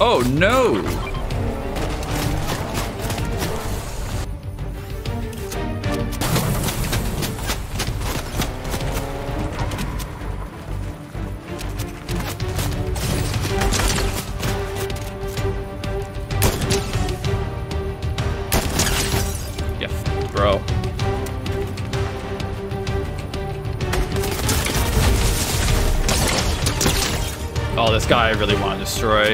Oh no! Yeah, bro. Oh, this guy I really want to destroy.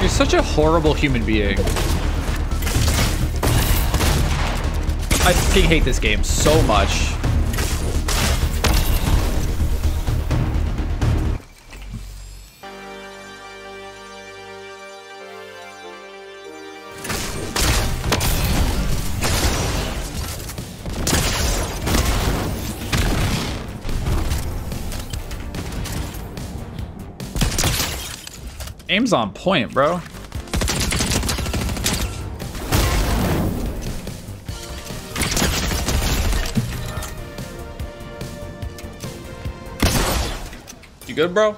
You're such a horrible human being. I fucking hate this game so much. Aim's on point, bro. You good, bro?